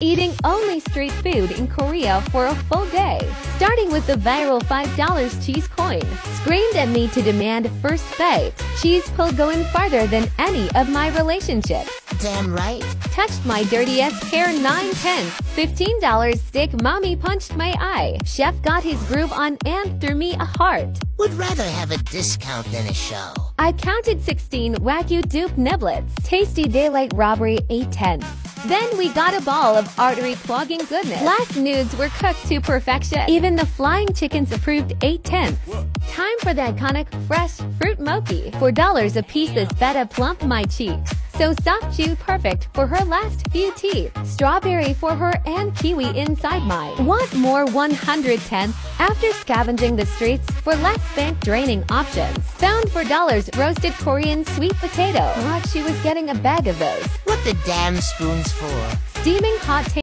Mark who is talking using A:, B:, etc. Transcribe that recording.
A: Eating only street food in Korea for a full day. Starting with the viral $5 cheese coin. Screamed at me to demand first bite. Cheese pull going farther than any of my relationships.
B: Damn right.
A: Touched my dirty ass hair 9 tenths. $15 stick mommy punched my eye. Chef got his groove on and threw me a heart.
B: Would rather have a discount than a show.
A: I counted 16 Wagyu dupe niblets. Tasty daylight robbery 8 tenths. Then we got a ball of artery clogging goodness. Last nudes were cooked to perfection. Even the flying chickens approved 8 tenths. Time for the iconic fresh fruit mochi. For dollars a piece this feta plump my cheeks. So soft chew perfect for her last few teeth. Strawberry for her and kiwi inside my. Want more 110 after scavenging the streets for less bank draining options. Found for dollars roasted Korean sweet potato. Thought she was getting a bag of those.
B: What the damn spoons for?
A: Steaming hot